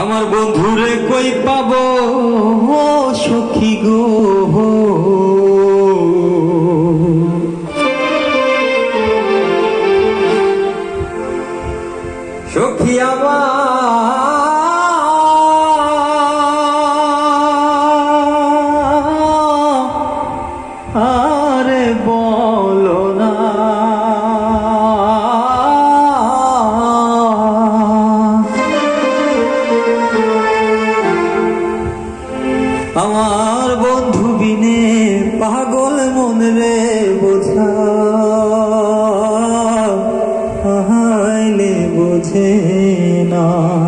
আমার বন্ধুরে কই পাবো? সখী গো আমার বন্ধু বিনে পাগল মন রে বোঝা। বোঝে না।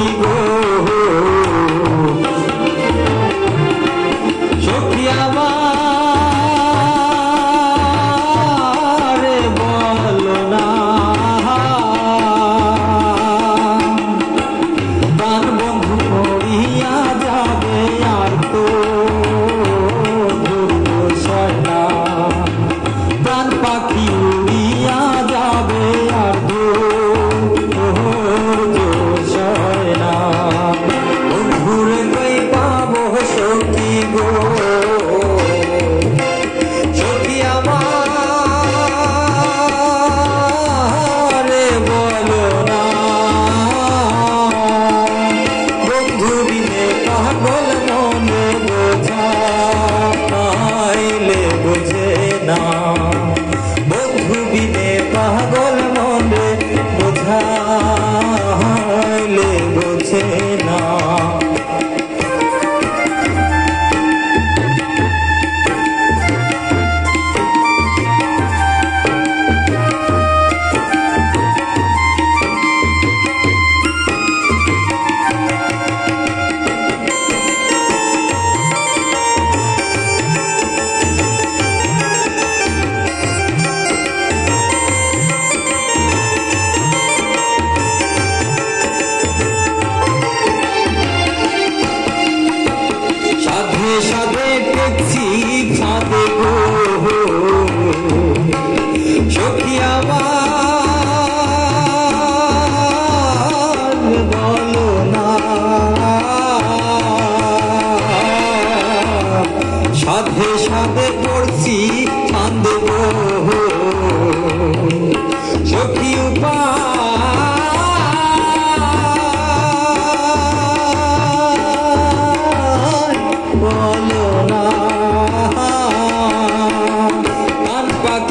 সখী বোঝে সাধে ছাদে গো। সখী বলো না। সাধে সাধে পড়ছি ছান্দে গো। সখী উপা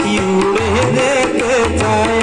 You're Mehdi, Mehdi, Mehdi, Mehdi, Mehdi, Mehdi,